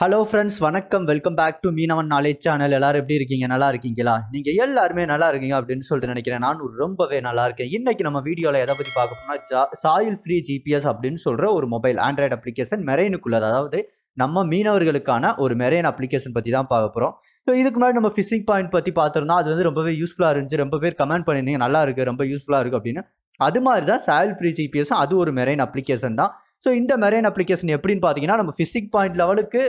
Hello friends வணக்கம். Welcome back to Meenavan knowledge channel எல்லாரும் எப்படி இருக்கீங்க? நல்லா இருக்கீங்களா? நீங்கள் எல்லாருமே நல்லா இருக்கீங்க அப்படின்னு சொல்லிட்டு நினைக்கிறேன். நான் ரொம்பவே நல்லா இருக்கேன். இன்னைக்கு நம்ம வீடியோவில் எதை பற்றி பார்க்க போனா சாயில் ஃப்ரீ ஜிபிஎஸ் அப்படின்னு சொல்கிற ஒரு மொபைல் ஆண்ட்ராய்டு அப்ளிகேஷன் மெரெயினுக்குள்ளது அதாவது நம்ம மீனவர்களுக்கான ஒரு மெரெயின் அப்ளிகேஷன் பற்றி தான் பார்க்க போகிறோம் ஸோ இதுக்கு முன்னாடி நம்ம ஃபிஷிங் பாயிண்ட் பற்றி பார்த்துருந்தோம் அது வந்து ரொம்பவே யூஸ்ஃபுல்லாக இருந்துச்சு. ரொம்ப பேர் கமெண்ட் பண்ணியிருந்தீங்க. நல்லா இருக்குது ரொம்ப யூஸ்ஃபுல்லாக இருக்குது அப்படின்னு. அது மாதிரி தான் சாயில் ஃப்ரீ ஜிபிஎஸும் அது ஒரு மெரெயின் அப்ளிகேஷன் தான். ஸோ இந்த மெரைன் அப்ளிகேஷன் எப்படின்னு பார்த்தீங்கன்னா நம்ம ஃபிசிக் பாயிண்ட் லெவலுக்கு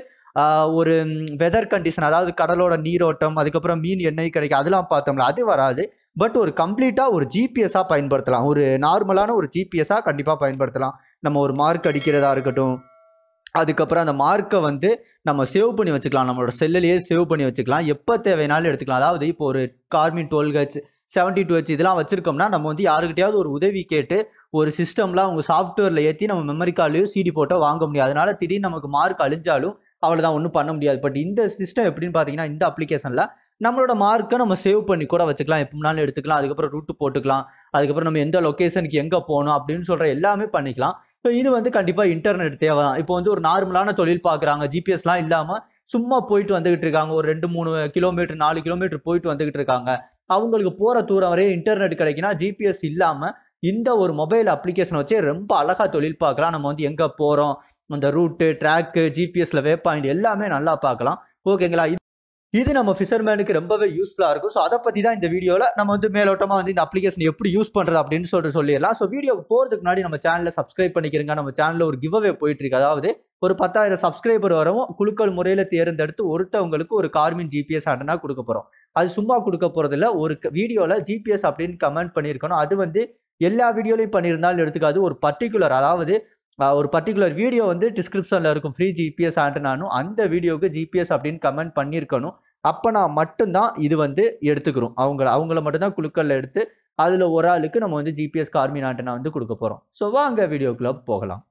ஒரு வெதர் கண்டிஷன் அதாவது கடலோட நீரோட்டம் அதுக்கப்புறம் மீன் எண்ணெய் கிடைக்கும் அதெல்லாம் பார்த்தோம்ல அது வராது. பட் ஒரு கம்ப்ளீட்டாக ஒரு ஜிபிஎஸ்ஸாக பயன்படுத்தலாம். ஒரு நார்மலான ஒரு ஜிபிஎஸ்ஸாக கண்டிப்பாக பயன்படுத்தலாம். நம்ம ஒரு மார்க் அடிக்கிறதா இருக்கட்டும். அதுக்கப்புறம் அந்த மார்க்கை வந்து நம்ம சேவ் பண்ணி வச்சுக்கலாம். நம்மளோட செல்லுலேயே சேவ் பண்ணி வச்சுக்கலாம். எப்போ தேவைனாலும் எடுத்துக்கலாம். அதாவது இப்போ ஒரு Garmin twelve H seventy two H இதெல்லாம் வச்சுருக்கோம்னா நம்ம வந்து யாருக்கிட்டையாவது ஒரு உதவி கேட்டு ஒரு சிஸ்டம்லாம் அவங்க சாஃப்ட்வேரில் ஏற்றி நம்ம மெமரி கார்ட்லையோ சிடி போட்டோ வாங்க முடியும். அதனால் திடீர்னு நமக்கு மார்க் அழிஞ்சாலும் அவ்வளோதான் ஒன்றும் பண்ண முடியாது. பட் இந்த சிஸ்டம் எப்படின்னு பார்த்தீங்கன்னா இந்த அப்ளிகேஷனில் நம்மளோட மார்க்கை நம்ம சேவ் பண்ணி கூட வச்சுக்கலாம். எப்படினாலும் எடுத்துக்கலாம். அதுக்கப்புறம் ரூட்டு போட்டுக்கலாம். அதுக்கப்புறம் நம்ம எந்த லொக்கேஷனுக்கு எங்கே போகணும் அப்படின்னு சொல்கிற எல்லாமே பண்ணிக்கலாம். ஸோ இது வந்து கண்டிப்பாக இன்டர்நெட் தேவை தான் இப்போ வந்து ஒரு நார்மலான தொழில் பார்க்குறாங்க ஜிபிஎஸ்லாம் இல்லாமல் சும்மா போயிட்டு வந்துகிட்டு இருக்காங்க. ஒரு ரெண்டு மூணு கிலோமீட்டர் நாலு கிலோமீட்டர் போயிட்டு வந்துகிட்டு இருக்காங்க. அவங்களுக்கு போகிற தூரம் வரையும் இன்டர்நெட் கிடைக்குன்னா ஜிபிஎஸ் இல்லாமல் இந்த ஒரு மொபைல் அப்ளிகேஷன் வச்சே ரொம்ப அழகாக தொழில் பார்க்கலாம் நம்ம வந்து எங்கே போகிறோம் அந்த ரூட்டு ட்ராக்கு ஜிபிஎஸ்ல வே பாயிண்ட் எல்லாமே நல்லா பார்க்கலாம். ஓகேங்களா இது- இது நம்ம ஃபிஷர்மேனுக்கு ரொம்பவே யூஸ்ஃபுல்லாக இருக்கும். ஸோ அதை பற்றி தான் இந்த வீடியோவில் நம்ம வந்து மேலோட்டமாக வந்து இந்த அப்ளிகேஷன் எப்படி யூஸ் பண்ணுறது அப்படின்னு சொல்லிட்டு சொல்லிடலாம். ஸோ வீடியோ போகிறதுக்கு முன்னாடி நம்ம சேனலில் சப்ஸ்கிரைப் பண்ணிக்கிறங்க. நம்ம சேனலில் ஒரு கிவ் அவே அதாவது ஒரு பத்தாயிரம் சப்ஸ்கிரைபர் வரவும் குழுக்கள் முறையில் தேர்ந்தெடுத்து ஒருத்தவங்களுக்கு ஒரு கார்மின் ஜிபிஎஸ் ஆண்டனா கொடுக்க போகிறோம் அது சும்மா கொடுக்க போகிறதில்ல ஒரு வீடியோவில் ஜிபிஎஸ் அப்படின்னு கமெண்ட் பண்ணியிருக்கணும். அது வந்து எல்லா வீடியோலையும் பண்ணியிருந்தாலும் எடுத்துக்காது. ஒரு பர்டிகுலர் அதாவது ஒரு பர்டிகுலர் வீடியோ வந்து டிஸ்கிரிப்ஷனில் இருக்கும். ஃப்ரீ ஜிபிஎஸ் ஆண்டனானும் அந்த வீடியோவுக்கு ஜிபிஎஸ் அப்படின்னு கமெண்ட் பண்ணியிருக்கணும். அப்போ நான் மட்டும்தான் இது வந்து எடுத்துக்கிறோம். அவங்கள அவங்கள மட்டும்தான் குழுக்களில் எடுத்து அதில் ஒரு ஆளுக்கு நம்ம வந்து ஜிபிஎஸ் கார்மின் ஆண்டனா வந்து கொடுக்க போகிறோம் ஸோ வாங்க வீடியோக்குள்ளே போகலாம்.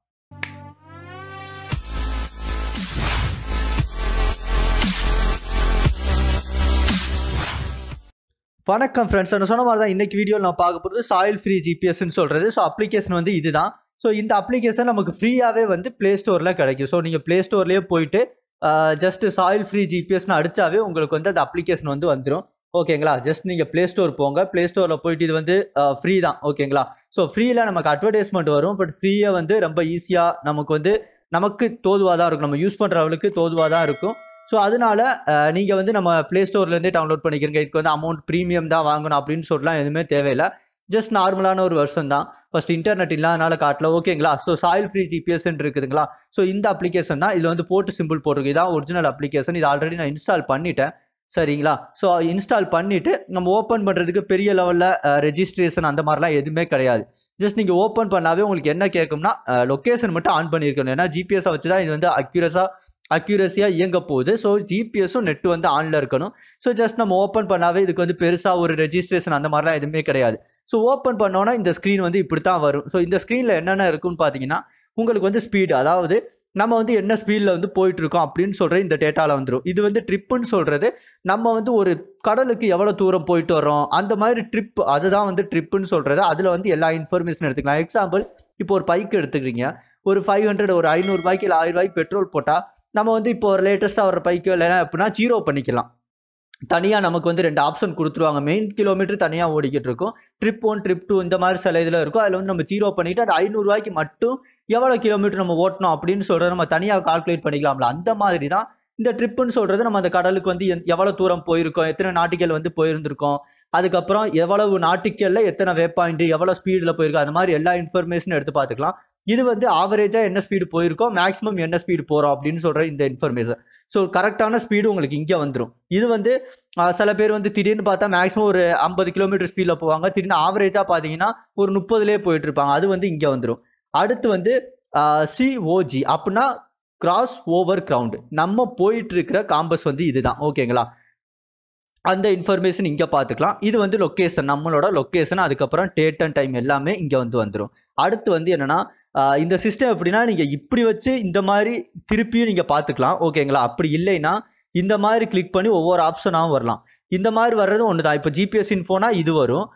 வணக்கம் ஃப்ரெண்ட்ஸ் நான் சொன்ன மாதிரி தான் இன்னைக்கு வீடியோ நான் பார்க்க போகிறது சாயில் ஃப்ரீ ஜிபிஎஸ்ன்னு சொல்கிறது ஸோ அப்ளிகேஷன் வந்து இதுதான். ஸோ இந்த அப்ளிகேஷன் நமக்கு ஃப்ரீயாகவே வந்து ப்ளே ஸ்டோரில் கிடைக்கும். ஸோ நீங்கள் ப்ளே ஸ்டோர்லேயே போயிட்டு ஜஸ்ட் சாயில் ஃப்ரீ ஜிபிஎஸ்னு அடித்தாவே உங்களுக்கு வந்து அந்த அப்ளிகேஷன் வந்து வந்துடும் ஓகேங்களா ஜஸ்ட் நீங்கள் ப்ளே ஸ்டோர் போங்க. ப்ளே ஸ்டோரில் போயிட்டு இது வந்து ஃப்ரீ தான். ஓகேங்களா ஸோ ஃப்ரீயில் நமக்கு அட்வர்டைஸ்மெண்ட் வரும். பட் ஃப்ரீயாக வந்து ரொம்ப ஈஸியாக நமக்கு வந்து நமக்கு தோதுவாக தான் இருக்கும். நம்ம யூஸ் பண்ணுறவளுக்கு தோதுவாக தான் இருக்கும். ஸோ அதனால நீங்கள் வந்து நம்ம ப்ளே ஸ்டோர்லேருந்தே டவுன்லோட் பண்ணிக்கிறீங்க. இதுக்கு வந்து அமௌண்ட் ப்ரீமியம் தான் வாங்கணும் அப்படின்னு சொல்லலாம் எதுவுமே தேவையில்லை. ஜஸ்ட் நார்மலான ஒரு வருஷம் தான். ஃபஸ்ட் இன்டர்நெட் இல்லாதனால காட்டல. ஓகேங்களா ஸோ சாயில் ஃப்ரீ ஜிபிஎஸ்ன்னு இருக்குதுங்களா? ஸோ இந்த அப்ளிகேஷன் தான். இதில் வந்து போட்டு சிம்பிள் போட்டிருக்கு. இதான் ஒரிஜினல் அப்ளிகேஷன் இது ஆல்ரெடி நான் இன்ஸ்டால் பண்ணிட்டேன். சரிங்களா? ஸோ இன்ஸ்டால் பண்ணிவிட்டு நம்ம ஓப்பன் பண்ணுறதுக்கு பெரிய லெவலில் ரெஜிஸ்ட்ரேஷன் அந்த மாதிரிலாம் எதுவுமே கிடையாது. ஜஸ்ட் நீங்கள் ஓப்பன் பண்ணாவே உங்களுக்கு என்ன கேட்கும்னா லொக்கேஷன் மட்டும் ஆன் பண்ணியிருக்கணும். ஏன்னா ஜிபிஎஸை வச்சு தான் இது வந்து அக்யூரஸாக அக்யூரஸியாக இயங்க போகுது. ஸோ ஜிபிஎஸும் நெட்டு வந்து ஆனில் இருக்கணும். ஸோ ஜஸ்ட் நம்ம ஓப்பன் பண்ணாவே இதுக்கு வந்து பெருசாக ஒரு ரெஜிஸ்ட்ரேஷன் அந்த மாதிரிலாம் எதுவுமே கிடையாது. ஸோ ஓப்பன் பண்ணோன்னா இந்த ஸ்க்ரீன் வந்து இப்படி தான் வரும். ஸோ இந்த ஸ்க்ரீனில் என்னென்ன இருக்குன்னு பார்த்தீங்கன்னா உங்களுக்கு வந்து ஸ்பீடு அதாவது நம்ம வந்து என்ன ஸ்பீடில் வந்து போயிட்டுருக்கோம் அப்படின்னு சொல்கிற இந்த டேட்டாவில் வந்துடும் இது வந்து ட்ரிப்புன்னு சொல்கிறது நம்ம வந்து ஒரு கடலுக்கு எவ்வளோ தூரம் போயிட்டு வரோம் அந்த மாதிரி ட்ரிப் அதுதான் வந்து ட்ரிப்புன்னு சொல்கிறது அதில் வந்து எல்லா இன்ஃபர்மேஷன் எடுத்துக்கலாம். எக்ஸாம்பிள் இப்போ ஒரு பைக் எடுத்துக்கிறீங்க. ஒரு ஃபைவ் ஹண்ட்ரட் ஒரு ஐநூறுபாய்க்கு இல்லை ஆயிரம் ரூபாய்க்கு பெட்ரோல் போட்டால் நம்ம வந்து இப்போ ஒரு லேட்டஸ்ட்டாக வர பைக்கு இல்லைன்னா எப்படின்னா ஜீரோ பண்ணிக்கலாம். தனியாக நமக்கு வந்து ரெண்டு ஆப்ஷன் கொடுத்துருவாங்க. மெயின் கிலோமீட்டர் தனியாக ஓடிக்கிட்டு இருக்கும் ட்ரிப் ஒன் ட்ரிப் டூ இந்த மாதிரி சில இதில் இருக்கும். அதில் வந்து நம்ம ஜீரோ பண்ணிவிட்டு அது ஐநூறுரூவாய்க்கு மட்டும் எவ்வளோ கிலோமீட்டர் நம்ம ஓட்டணும் அப்படின்னு சொல்கிறத நம்ம தனியாக கால்குலேட் பண்ணிக்கலாம்ல. அந்த மாதிரி தான் இந்த ட்ரிப்புன்னு சொல்கிறது நம்ம அந்த கடலுக்கு வந்து எவ்வளோ தூரம் போயிருக்கோம். எத்தனை நாட்டிகள் வந்து போயிருந்திருக்கோம். அதுக்கப்புறம் எவ்வளவு நாட்டிக்கல்ல எத்தனை வே பாயிண்ட் எவ்வளோ ஸ்பீடில் போயிருக்கோம். அந்த மாதிரி எல்லா இன்ஃபர்மேஷனும் எடுத்து பார்த்துக்கலாம். இது வந்து ஆவரேஜாக என்ன ஸ்பீடு போயிருக்கோம் மேக்ஸிமம் என்ன ஸ்பீடு போகிறோம் அப்படின்னு சொல்கிற இந்த இன்ஃபர்மேஷன் ஸோ கரெக்டான ஸ்பீடு உங்களுக்கு இங்கே வந்துடும் இது வந்து சில பேர் வந்து திடீர்னு பார்த்தா மேக்ஸிமம் ஒரு ஐம்பது கிலோமீட்டர் ஸ்பீடில் போவாங்க. திடீர்னு ஆவரேஜாக பார்த்தீங்கன்னா ஒரு முப்பதுலேயே போயிட்டு இருப்பாங்க அது வந்து இங்கே வந்துடும் அடுத்து வந்து சிஓஜி அப்படின்னா கிராஸ் ஓவர் கிரவுண்டு நம்ம போயிட்டு இருக்கிற காம்பஸ் வந்து இதுதான். ஓகேங்களா? அந்த இன்ஃபர்மேஷன் இங்கே பார்த்துக்கலாம். இது வந்து லொக்கேஷன் நம்மளோட லொக்கேஷன் அதுக்கப்புறம் டேட் அண்ட் டைம் எல்லாமே இங்கே வந்து வந்துடும் அடுத்து வந்து என்னென்னா இந்த சிஸ்டம் எப்படின்னா நீங்கள் இப்படி வச்சு இந்த மாதிரி திருப்பியும் நீங்கள் பார்த்துக்கலாம். ஓகேங்களா? அப்படி இல்லைன்னா இந்த மாதிரி கிளிக் பண்ணி ஒவ்வொரு ஆப்ஷனாகவும் வரலாம். இந்த மாதிரி வர்றது ஒன்று தான் இப்போ ஜிபிஎஸ் இன்ஃபோனா இது வரும்.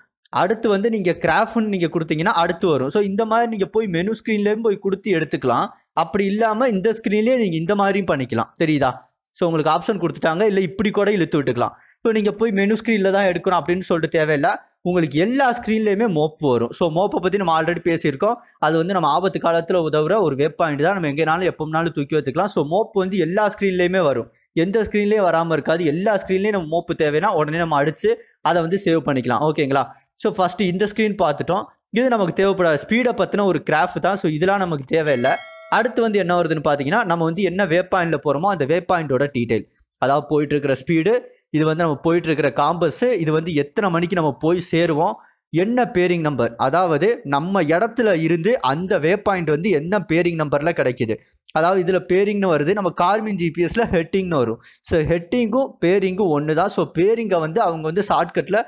அடுத்து வந்து நீங்கள் கிராஃப்ட்னு நீங்கள் கொடுத்தீங்கன்னா அடுத்து வரும். ஸோ இந்த மாதிரி நீங்கள் போய் மெனு ஸ்க்ரீன்லேயும் போய் கொடுத்து எடுத்துக்கலாம். அப்படி இல்லாமல் இந்த ஸ்க்ரீன்லேயே நீங்கள் இந்த மாதிரியும் பண்ணிக்கலாம். தெரியுதா? ஸோ உங்களுக்கு ஆப்ஷன் கொடுத்துட்டாங்க. இல்லை இப்படி கூட இழுத்து விட்டுக்கலாம். ஸோ நீங்கள் போய் மெனு ஸ்க்ரீனில் தான் எடுக்கணும் அப்படின்னு சொல்லிட்டு தேவையில்லை. உங்களுக்கு எல்லா ஸ்க்ரீன்லேயுமே மோப்பு வரும். ஸோ மோப்பை பற்றி நம்ம ஆல்ரெடி பேசியிருக்கோம். அது வந்து நம்ம ஆபத்து காலத்தில் உதவுற ஒரு வெப் பாயிண்ட் தான். நம்ம எங்கேனாலும் எப்போனாலும் தூக்கி வச்சுக்கலாம். ஸோ மோப்பு வந்து எல்லா ஸ்க்ரீன்லேயுமே வரும். எந்த ஸ்க்ரீன்லேயும் வராமல் இருக்காது. எல்லா ஸ்க்ரீன்லேயும் நம்ம மோப்பு தேவைன்னா உடனே நம்ம அடித்து அதை வந்து சேவ் பண்ணிக்கலாம். ஓகேங்களா ஸோ ஃபஸ்ட்டு இந்த ஸ்க்ரீன் பார்த்துட்டோம். இது நமக்கு தேவைப்படாது ஸ்பீடை பற்றின ஒரு கிராஃப் தான். ஸோ இதெல்லாம் நமக்கு தேவையில்லை. அடுத்து வந்து என்ன வருதுன்னு பார்த்தீங்கன்னா நம்ம வந்து என்ன வே பாயிண்டில் போகிறோமோ அந்த வே பாயிண்டோட டீட்டெயில் அதாவது போயிட்டு இருக்கிற ஸ்பீடு இது வந்து நம்ம போயிட்டு இருக்கிற காம்பஸ் இது வந்து எத்தனை மணிக்கு நம்ம போய் சேருவோம் என்ன பேரிங் நம்பர் அதாவது நம்ம இடத்துல இருந்து அந்த வே பாயிண்ட் வந்து என்ன பேரிங் நம்பரில் கிடைக்குது? அதாவது இதில் பேரிங்னு வருது நம்ம கார்மின் ஜிபிஎஸில் ஹெட்டிங்னு வரும். ஸோ ஹெட்டிங்கும் பேரிங்கும் ஒன்று தான் ஸோ பேரிங்கை வந்து அவங்க வந்து ஷார்ட்கட்டில்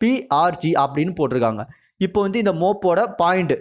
பிஆர்ஜி அப்படின்னு போட்டிருக்காங்க. இப்போ வந்து இந்த மோப்போட point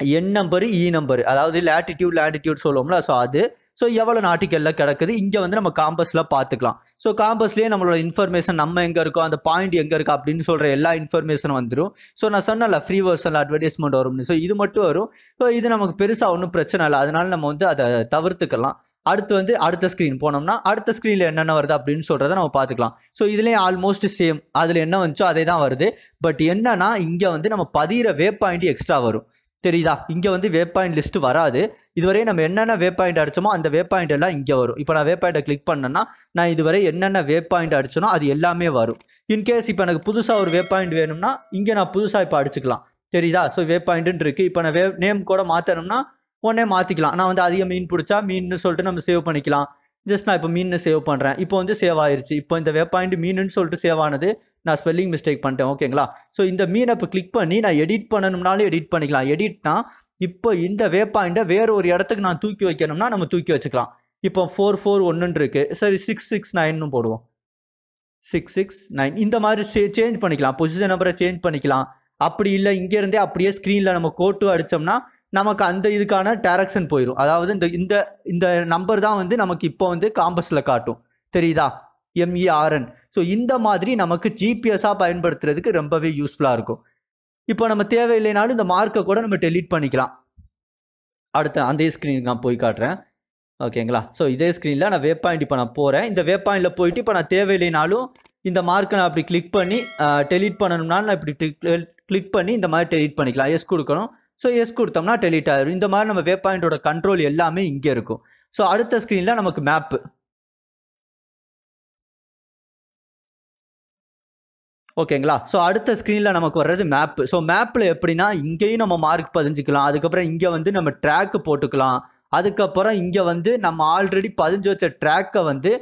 N number E number அதாவது லேட்டிடியூட் லேட்டிடியூட் சொல்லுவோம்ல ஸோ அது ஸோ எவ்வளோ நாட்டிக்கல்ல கிடக்குது? இங்கே வந்து நம்ம காம்பஸில் பார்த்துக்கலாம் ஸோ காம்பஸ்லேயே நம்மளோட இன்ஃபர்மேஷன் நம்ம எங்கே இருக்கோம் அந்த பாயிண்ட் எங்கே இருக்கா அப்படின்னு சொல்கிற எல்லா இன்ஃபர்மேஷனும் வந்துடும் ஸோ நான் சொன்னல ஃப்ரீ வெர்ஷனில் அட்வர்டைஸ்மெண்ட் வரும்னு. ஸோ இது மட்டும் வரும். ஸோ இது நமக்கு பெருசாக ஒன்றும் பிரச்சனை இல்லை. அதனால நம்ம வந்து அதை தவிர்த்துக்கலாம். அடுத்து வந்து அடுத்த ஸ்க்ரீன் போனோம்னா அடுத்த ஸ்க்ரீனில் என்னென்ன வருது அப்படின்னு சொல்கிறத நம்ம பார்த்துக்கலாம் ஸோ இதுலேயும் ஆல்மோஸ்ட் சேம் அதில் என்ன வந்துச்சோ அதே தான் வருது. பட் என்னன்னா இங்கே வந்து நம்ம பதிகிற வே பாயிண்ட் எக்ஸ்ட்ரா வரும். தெரியுதா? இங்கே வந்து வே பாயிண்ட் லிஸ்ட் வராது. இதுவரை நம்ம என்னென்ன வே பாயிண்ட் அடிச்சோமோ அந்த வே பாயிண்ட் எல்லாம் இங்கே வரும். இப்போ நான் வே பாயிண்ட்டை கிளிக் பண்ணேன்னா நான் இதுவரை என்னென்ன வே பாயிண்ட் அடிச்சனோ அது எல்லாமே வரும். இன்கேஸ் இப்போ எனக்கு புதுசாக ஒரு வே பாயிண்ட் வேணும்னா இங்கே நான் புதுசாக இப்போ அடிச்சுக்கலாம். தெரியுதா? ஸோ வே பாயிண்ட்டுன்னு இருக்குது இப்போ நான் வே நேம் கூட மாற்றணும்னா உடனே மாற்றிக்கலாம் நான் வந்து அதிக மீன் பிடிச்சா மீன்னு சொல்லிட்டு நம்ம சேவ் பண்ணிக்கலாம். ஜஸ்ட் நான் இப்போ மீன் சேவ் பண்ணுறேன் இப்போ வந்து சேவ் ஆயிருச்சு. இப்போ இந்த வெப் பாயிண்ட் மீனுன்னு சொல்லிட்டு சேவ் ஆனது நான் ஸ்பெல்லிங் மிஸ்டேக் பண்ணிட்டேன். ஓகேங்களா ஸோ இந்த மீனை இப்போ கிளிக் பண்ணி நான் எடிட் பண்ணணும்னாலும் எடிட் பண்ணிக்கலாம். எடிட்னா இப்போ இந்த வே பாயிண்ட்டை வேறு ஒரு இடத்துக்கு நான் தூக்கி வைக்கணும்னா நம்ம தூக்கி வச்சுக்கலாம். இப்போ ஃபோர் ஃபோர் ஒன்றுன்னு இருக்கு. சரி சிக்ஸ் சிக்ஸ் நைன்னு போடுவோம். சிக்ஸ் சிக்ஸ் நைன் இந்த மாதிரி சேஞ்ச் பண்ணிக்கலாம். பொசிஷன் நம்பரை சேஞ்ச் பண்ணிக்கலாம். அப்படி இல்லை இங்கேருந்தே அப்படியே ஸ்க்ரீனில் நம்ம கோட்டு அடித்தோம்னா நமக்கு அந்த இதுக்கான டேரக்ஷன் போயிடும் அதாவது இந்த இந்த இந்த நம்பர் தான் வந்து நமக்கு இப்போ வந்து காம்பஸில் காட்டும். தெரியுதா? எம்இஆர்என் ஸோ இந்த மாதிரி நமக்கு ஜிபிஎஸ்ஸாக பயன்படுத்துறதுக்கு ரொம்பவே யூஸ்ஃபுல்லாக இருக்கும். இப்போ நம்ம தேவையில்லைனாலும் இந்த மார்க்கை கூட நம்ம டெலீட் பண்ணிக்கலாம். அடுத்த அந்த ஸ்க்ரீனுக்கு நான் போய் காட்டுறேன். ஓகேங்களா ஸோ இதே ஸ்க்ரீனில் நான் வேப் பாயிண்ட் இப்போ நான் போகிறேன் இந்த வேப் பாயிண்டில் போயிட்டு இப்போ நான் தேவையில்லைனாலும் இந்த மார்க்கை நான் அப்படி கிளிக் பண்ணி டெலீட் பண்ணணும்னாலும் நான் இப்படி கிளிக் பண்ணி இந்த மாதிரி டெலீட் பண்ணிக்கலாம். எஸ் கொடுக்கணும். ஸோ எஸ் கொடுத்தோம்னா டெலிட் ஆயிரும். இந்த மாதிரி நம்ம வே பாயிண்டோட கண்ட்ரோல் எல்லாமே இங்கே இருக்கும். ஸோ அடுத்த ஸ்க்ரீனில் நமக்கு மேப்பு ஓகேங்களா ஸோ அடுத்த ஸ்க்ரீனில் நமக்கு வர்றது மேப்பு ஸோ மேப்பில் எப்படின்னா இங்கேயும் நம்ம மார்க் பதிஞ்சுக்கலாம். அதுக்கப்புறம் இங்கே வந்து நம்ம ட்ராக்கு போட்டுக்கலாம். அதுக்கப்புறம் இங்கே வந்து நம்ம ஆல்ரெடி பதிஞ்சு வச்ச ட்ராக்கை வந்து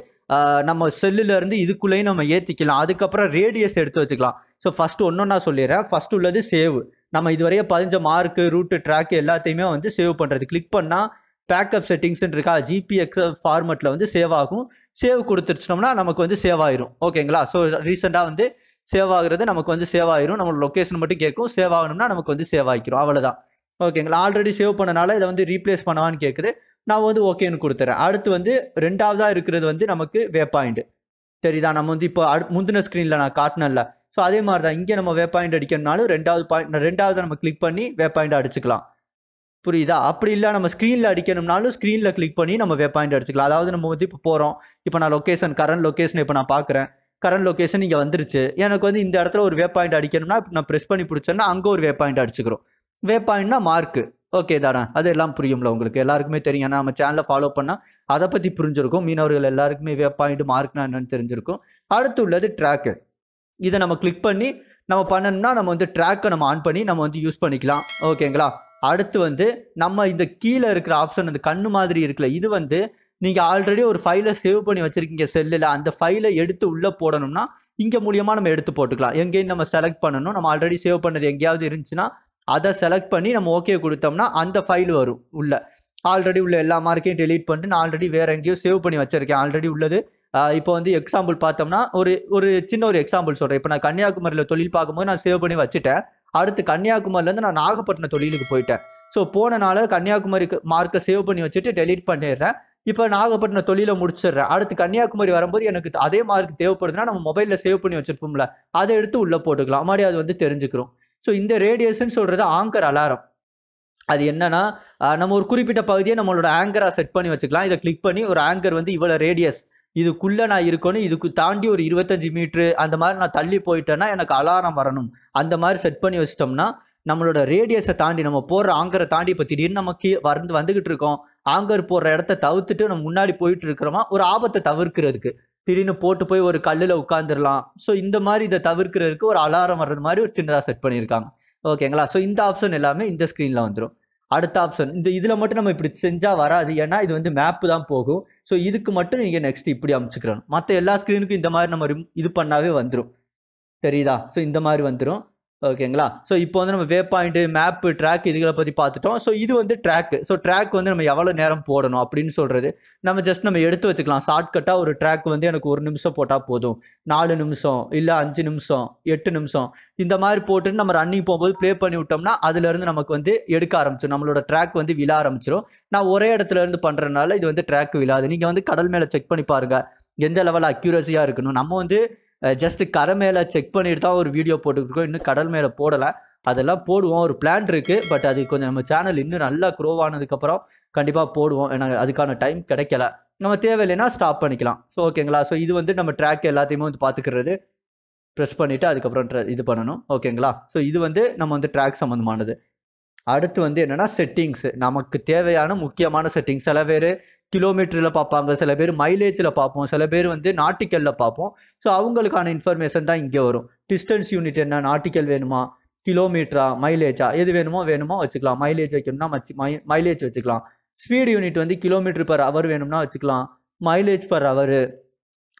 நம்ம செல்லுலேருந்து இதுக்குள்ளேயும் நம்ம ஏற்றிக்கலாம் அதுக்கப்புறம் ரேடியஸ் எடுத்து வச்சுக்கலாம். ஸோ ஃபஸ்ட்டு ஒன்று நான் சொல்லிடுறேன். ஃபஸ்ட்டு உள்ளது சேவ் நம்ம இதுவரையே பதிஞ்ச மார்க்கு ரூட்டு ட்ராக் எல்லாத்தையுமே வந்து சேவ் பண்ணுறது கிளிக் பண்ணால் பேக்கப் செட்டிங்ஸ்ன்னு இருக்கா ஜிபிஎக்ஸ் ஃபார்மெட்டில் வந்து சேவ் ஆகும். சேவ் கொடுத்துருச்சோம்னா நமக்கு வந்து சேவ் ஆயிரும். ஓகேங்களா ஸோ ரீசெண்டாக வந்து சேவ் ஆகுறது நமக்கு வந்து சேவ் ஆயிரும். நம்ம லொக்கேஷன் மட்டும் கேட்கும். சேவ் ஆகணும்னா நமக்கு வந்து சேவ் ஆகிக்கிறோம். அவ்வளோதான் ஓகேங்களா ஆல்ரெடி சேவ் பண்ணனால இதை வந்து ரீப்ளேஸ் பண்ணவான்னு கேட்குது நான் வந்து ஓகேன்னு கொடுத்துறேன். அடுத்து வந்து ரெண்டாவதாக இருக்கிறது வந்து நமக்கு வே பாயிண்ட் சரிதான். நம்ம வந்து இப்போ அடு முந்தின ஸ்க்ரீனில் நான் காட்டினேன்ல. ஸோ அதே மாதிரி தான் இங்கே நம்ம வே பாயிண்ட் அடிக்கணும்னாலும் ரெண்டாவது பாயிண்ட் ரெண்டாவது நம்ம கிளிக் பண்ணி வே பாயிண்ட் அடிச்சுக்கலாம். புரியுதா? அப்படி இல்லை நம்ம ஸ்க்ரீனில் அடிக்கணும்னாலும் ஸ்க்ரீனில் கிளிக் பண்ணி நம்ம வே பாயிண்ட் அடிச்சுக்கலாம். அதாவது நம்ம வந்து இப்போ போகிறோம் இப்போ நான் லொக்கேஷன் கரண்ட் லொக்கேஷன் இப்போ நான் பார்க்குறேன் கரண்ட் லொக்கேஷன் இங்கே வந்துருச்சு. எனக்கு வந்து இந்த இடத்துல ஒரு வே பாயிண்ட் அடிக்கணும்னா இப்போ நான் ப்ரெஸ் பண்ணி பிடிச்சேன்னா அங்கே ஒரு வே பாயிண்ட் அடிச்சுக்கிறோம். வே பாயிண்ட்னா மார்க்கு ஓகே தானே? அது எல்லாம் புரியும்ல உங்களுக்கு. எல்லாருக்குமே தெரியும். ஏன்னா நம்ம சேனலை ஃபாலோ பண்ணால் அதை பற்றி புரிஞ்சிருக்கும். மீனவர்கள் எல்லாருக்குமே வே பாயிண்ட் மார்க்னா என்னன்னு தெரிஞ்சிருக்கும். அடுத்து உள்ளது ட்ராக்கு இதை நம்ம கிளிக் பண்ணி நம்ம பண்ணணும்னா நம்ம வந்து ட்ராக்கை நம்ம ஆன் பண்ணி நம்ம வந்து யூஸ் பண்ணிக்கலாம். ஓகேங்களா அடுத்து வந்து நம்ம இந்த கீழே இருக்கிற ஆப்ஷன் அந்த கண்ணு மாதிரி இருக்குல்ல இது வந்து நீங்கள் ஆல்ரெடி ஒரு ஃபைலை சேவ் பண்ணி வச்சுருக்கீங்க செல்லில் அந்த ஃபைலை எடுத்து உள்ளே போடணும்னா இங்கே மூலியமாக நம்ம எடுத்து போட்டுக்கலாம். எங்கேயும் நம்ம செலக்ட் பண்ணணும். நம்ம ஆல்ரெடி சேவ் பண்ணது எங்கேயாவது இருந்துச்சுன்னா அதை செலக்ட் பண்ணி நம்ம ஓகே கொடுத்தோம்னா அந்த ஃபைல் வரும் உள்ள. ஆல்ரெடி உள்ள எல்லா மார்க்கையும் டெலீட் பண்ணிட்டு நான் ஆல்ரெடி வேறு எங்கேயோ சேவ் பண்ணி வச்சுருக்கேன். ஆல்ரெடி உள்ளது இப்போ வந்து எக்ஸாம்பிள் பார்த்தோம்னா ஒரு ஒரு சின்ன ஒரு எக்ஸாம்பிள் சொல்கிறேன் இப்போ நான் கன்னியாகுமரியில் தொழில் பார்க்கும்போது நான் சேவ் பண்ணி வச்சுட்டேன். அடுத்து கன்னியாகுமரியிலேருந்து நான் நாகப்பட்டினம் தொழிலுக்கு போயிட்டேன். ஸோ போனனால கன்னியாகுமரிக்கு மார்க்கை சேவ் பண்ணி வச்சுட்டு டெலீட் பண்ணிடுறேன். இப்போ நாகப்பட்டினம் தொழிலை முடிச்சிடுறேன். அடுத்து கன்னியாகுமரி வரும்போது எனக்கு அதே மார்க் தேவைப்படுதுன்னா நம்ம மொபைலில் சேவ் பண்ணி வச்சிருப்போம்ல அதை எடுத்து உள்ளே போட்டுக்கலாம். மாதிரி அது வந்து தெரிஞ்சுக்கிறோம். ஸோ இந்த ரேடியேஷன் சொல்கிறது ஆங்கர் அலாரம் அது என்னன்னா நம்ம ஒரு குறிப்பிட்ட பகுதியை நம்மளோட ஆங்கராக செட் பண்ணி வச்சுக்கலாம். இதை கிளிக் பண்ணி ஒரு ஆங்கர் வந்து இவ்வளோ ரேடியஸ் இதுக்குள்ளே நான் இருக்கணும் இதுக்கு தாண்டி ஒரு இருபத்தஞ்சு மீட்ரு அந்த மாதிரி நான் தள்ளி போயிட்டேன்னா எனக்கு அலாரம் வரணும். அந்த மாதிரி செட் பண்ணி வச்சிட்டோம்னா நம்மளோட ரேடியஸை தாண்டி நம்ம போடுற ஆங்கரை தாண்டி இப்போ திடீர்னு நம்ம வந்து வந்துக்கிட்டு இருக்கோம். ஆங்கர் போடுற இடத்த தவிர்த்துட்டு நம்ம முன்னாடி போயிட்டு இருக்கிறோமா ஒரு ஆபத்தை தவிர்க்கிறதுக்கு. திடீர்னு போட்டு போய் ஒரு கல்லில் உட்காந்துடலாம் ஸோ இந்த மாதிரி இதை தவிர்க்கிறதுக்கு ஒரு அலாரம் வர்றது மாதிரி ஒரு சின்னதாக செட் பண்ணியிருக்காங்க. ஓகேங்களா ஸோ இந்த ஆப்ஷன் எல்லாமே இந்த ஸ்க்ரீனில் வந்துடும் அடுத்த ஆப்ஷன் இந்த இதில் மட்டும் நம்ம இப்படி செஞ்சால் வராது. ஏன்னா இது வந்து மேப்பு தான் போகும். ஸோ இதுக்கு மட்டும் நீங்கள் நெக்ஸ்ட் இப்படி அமைச்சுக்கிறோம் மற்ற எல்லா ஸ்க்ரீனுக்கும் இந்த மாதிரி நம்ம இது பண்ணாவே வந்துடும் தெரியுதா? ஸோ இந்த மாதிரி வந்துடும் ஓகேங்களா? ஸோ இப்போ வந்து நம்ம வே பாயிண்ட்டு மேப்பு ட்ராக் இதுகளை பற்றி பார்த்துட்டோம். ஸோ இது வந்து ட்ராக்கு ஸோ ட்ராக் வந்து நம்ம எவ்வளோ நேரம் போடணும் அப்படின்னு சொல்கிறது நம்ம ஜஸ்ட் நம்ம எடுத்து வச்சுக்கலாம். ஷார்ட்கட்டாக ஒரு ட்ராக் வந்து எனக்கு ஒரு நிமிஷம் போட்டால் போதும். நாலு நிமிஷம் இல்லை அஞ்சு நிமிஷம் எட்டு நிமிஷம். இந்த மாதிரி போட்டு நம்ம ரன்னிங் போகும்போது ப்ளே பண்ணி விட்டோம்னா அதுலேருந்து நமக்கு வந்து எடுக்க ஆரம்பிச்சிடும் நம்மளோட ட்ராக் வந்து விழ ஆரம்பிச்சிடும் நான் ஒரே இடத்துல இருந்து பண்ணுறதுனால இது வந்து ட்ராக் விழாது. நீங்கள் வந்து கடல் மேலே செக் பண்ணி பாருங்கள் எந்த லெவல் அக்யூரஸியாக இருக்கணும்? நம்ம வந்து ஜஸ்ட்டு கரை மேலே செக் பண்ணிட்டு தான் ஒரு வீடியோ போட்டுருக்கோம் இன்னும் கடல் மேலே போடலை. அதெல்லாம் போடுவோம். ஒரு பிளான் இருக்குது பட் அது கொஞ்சம் நம்ம சேனல் இன்னும் நல்லா க்ரோவ் ஆனதுக்கப்புறம் கண்டிப்பாக போடுவோம். ஏன்னா அதுக்கான டைம் கிடைக்கல. நம்ம தேவையில்லைன்னா ஸ்டாப் பண்ணிக்கலாம். ஸோ ஓகேங்களா ஸோ இது வந்து நம்ம ட்ராக் எல்லாத்தையுமே வந்து பார்த்துக்கிறது ப்ரெஸ் பண்ணிவிட்டு அதுக்கப்புறம் இது பண்ணணும். ஓகேங்களா ஸோ இது வந்து நம்ம வந்து ட்ராக் சம்மந்தமானது அடுத்து வந்து என்னென்னா செட்டிங்ஸு நமக்கு தேவையான முக்கியமான செட்டிங்ஸ் சில பேர் கிலோமீட்டரில் பார்ப்பாங்க சில பேர் மைலேஜில் பார்ப்போம் சில பேர் வந்து நாட்டிக்கலில் பார்ப்போம். ஸோ அவங்களுக்கான இன்ஃபர்மேஷன் தான் இங்கே வரும். டிஸ்டன்ஸ் யூனிட் என்ன? நாட்டிக்கல் வேணுமா? கிலோமீட்டரா மைலேஜா எது வேணுமோ வேணுமோ வச்சுக்கலாம். மைலேஜ் வைக்கணும்னா மச்சி மை மைலேஜ் வச்சுக்கலாம். ஸ்பீடு யூனிட் வந்து கிலோமீட்டர் பர் ஹவர் வேணும்னா வச்சுக்கலாம். மைலேஜ் பர் ஹவர்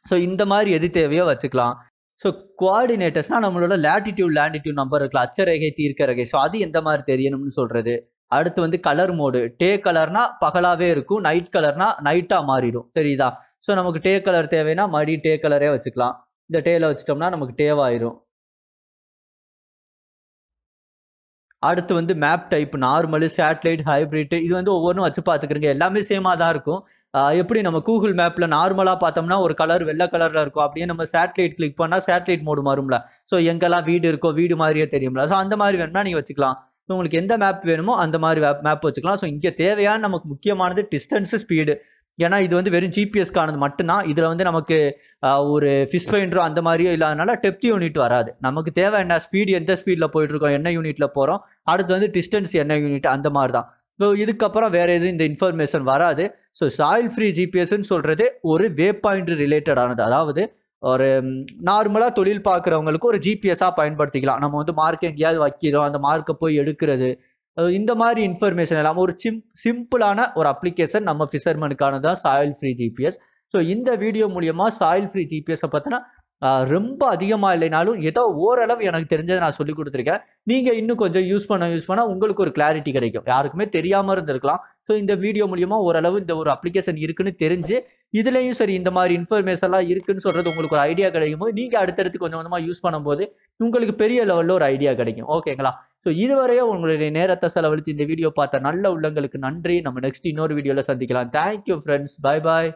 ஸோ இந்த மாதிரி எது தேவையோ வச்சுக்கலாம். ஸோ கோஆர்டினேட்டர்ஸ்னால் நம்மளோட லேட்டிடியூட் லேண்டிடியூட் நம்பர் இருக்கலாம். அச்சரேகை தீர்க்க ரகை. ஸோ அது எந்த மாதிரி தெரியணும்னு சொல்கிறது அடுத்து வந்து கலர் மோடு டே கலர்னா பகலாகவே இருக்கும் நைட் கலர்னா நைட்டாக மாறிடும். தெரியுதா? ஸோ நமக்கு டே கலர் தேவைன்னா மறுபடியும் டே கலரே வச்சுக்கலாம். இந்த டேல வச்சுட்டோம்னா நமக்கு டேவாயிரும் அடுத்து வந்து map type normal satellite hybrid இது வந்து ஒவ்வொன்றும் வச்சு பார்த்துக்கிறீங்க. எல்லாமே சேமாக தான் இருக்கும். எப்படி நம்ம கூகுள் மேப்பில் நார்மலாக பார்த்தோம்னா ஒரு கலர் வெள்ளை கலரில் இருக்கும். அப்படியே நம்ம சேட்டலைட் கிளிக் பண்ணால் சேட்டலைட் மோடு மாறும்ல. ஸோ எங்கெல்லாம் வீடு இருக்கோ வீடு மாதிரியே தெரியும்ல. ஸோ அந்த மாதிரி வேணும்னா நீங்கள் வச்சுக்கலாம். ஸோ உங்களுக்கு எந்த மேப் வேணுமோ அந்த மாதிரி மேப் வச்சுக்கலாம். ஸோ இங்கே தேவையான நமக்கு முக்கியமானது டிஸ்டன்ஸு ஸ்பீடு ஏன்னா இது வந்து வெறும் ஜிபிஎஸ்க்கானது மட்டும்தான். இதில் வந்து நமக்கு ஒரு ஃபிஷ் ஃபைண்டரோ அந்த மாதிரியோ இல்லாதனால டெப்த் யூனிட் வராது. நமக்கு தேவை என்ன? ஸ்பீடு எந்த ஸ்பீடில் போயிட்டுருக்கோம்? என்ன யூனிட்டில் போகிறோம் அடுத்து வந்து டிஸ்டன்ஸ் என்ன யூனிட் அந்த மாதிரி தான் ஸோ இதுக்கப்புறம் வேறு எதுவும் இந்த இன்ஃபர்மேஷன் வராது. ஸோ சாயில் ஃப்ரீ ஜிபிஎஸ்ன்னு சொல்கிறது ஒரு வே பாயிண்ட் ரிலேட்டடானது அதாவது ஒரு நார்மலாக தொழில் பார்க்குறவங்களுக்கு ஒரு ஜிபிஎஸ்ஸாக பயன்படுத்திக்கலாம். நம்ம வந்து மார்க் எங்கேயாவது வைக்கிறோம் அந்த மார்க்கை போய் எடுக்கிறது. இந்த மாதிரி இன்ஃபர்மேஷன் எல்லாம் ஒரு சிம் சிம்பிளான ஒரு அப்ளிகேஷன் நம்ம ஃபிஷர்மனுக்கான தான் சாயில் ஃப்ரீ ஜிபிஎஸ் ஸோ இந்த வீடியோ மூலியமாக சாயில் ஃப்ரீ ஜிபிஎஸை பார்த்தோன்னா ரொம்ப அதிகமாக இல்லைனாலும் ஏதோ ஓரளவு எனக்கு தெரிஞ்சதை நான் சொல்லி கொடுத்துருக்கேன். நீங்கள் இன்னும் கொஞ்சம் யூஸ் பண்ண யூஸ் பண்ணால் உங்களுக்கு ஒரு கிளாரிட்டி கிடைக்கும். யாருக்குமே தெரியாமல் இருந்திருக்கலாம். ஸோ இந்த வீடியோ மூலியமாக ஓரளவு இந்த ஒரு அப்ளிகேஷன் இருக்குன்னு தெரிஞ்சு இதுலேயும் சரி இந்த மாதிரி இன்ஃபர்மேஷன்லாம் இருக்குன்னு சொல்கிறது உங்களுக்கு ஒரு ஐடியா கிடைக்கும் போது நீங்கள் அடுத்தடுத்து கொஞ்சம் கொஞ்சமாக யூஸ் பண்ணும்போது உங்களுக்கு பெரிய லெவலில் ஒரு ஐடியா கிடைக்கும். ஓகேங்களா ஸோ இதுவரையும் உங்களுடைய நேரத்தை செலவழித்து இந்த வீடியோ பார்த்த நல்ல உள்ளங்களுக்கு நன்றி. நம்ம நெக்ஸ்ட் இன்னொரு வீடியோவில் சந்திக்கலாம். Thank you friends bye bye